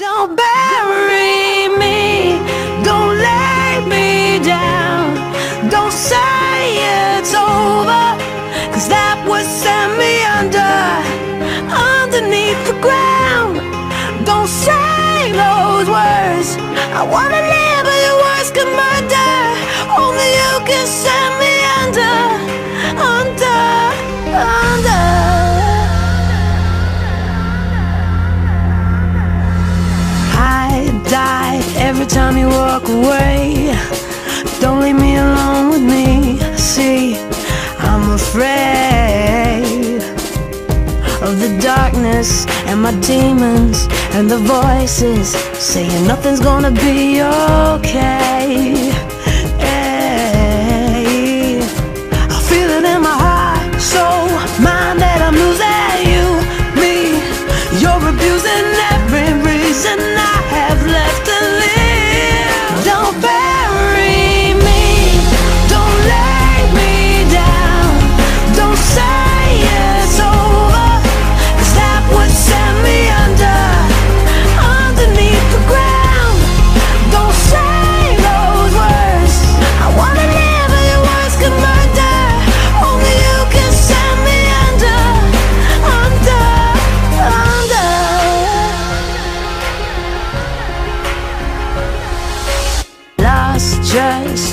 Don't bury me, don't lay me down, don't say it's over, cause that would send me under, underneath the ground. Don't say those words, I wanna live, but your words can murder, only you can send time you walk away. Don't leave me alone with me. See, I'm afraid of the darkness and my demons and the voices saying nothing's gonna be okay.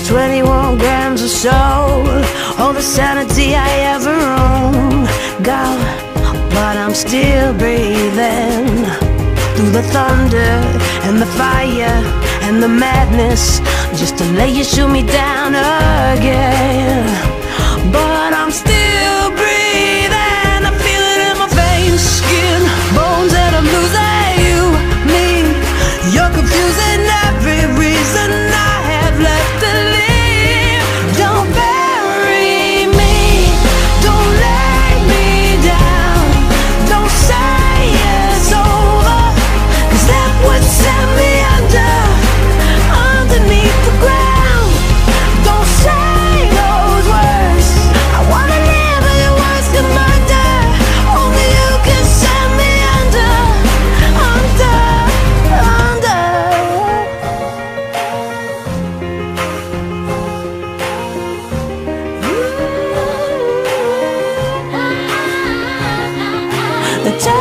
21 grams of soul, all the sanity I ever owned. Gone, but I'm still breathing through the thunder and the fire and the madness, just to lay you shoot me down again.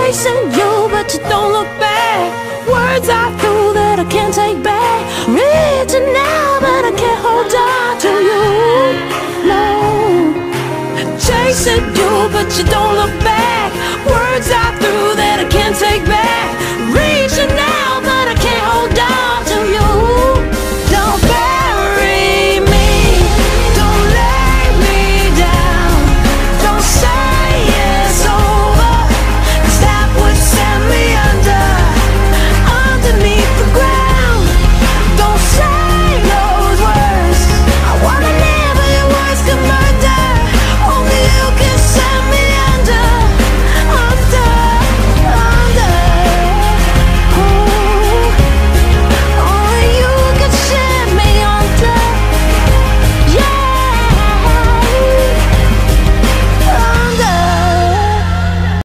Chasing you, but you don't look back. Words are through that I can't take back. Reaching now, but I can't hold on to you. No. Chasing you, but you don't look back. Words are through that I can't take back.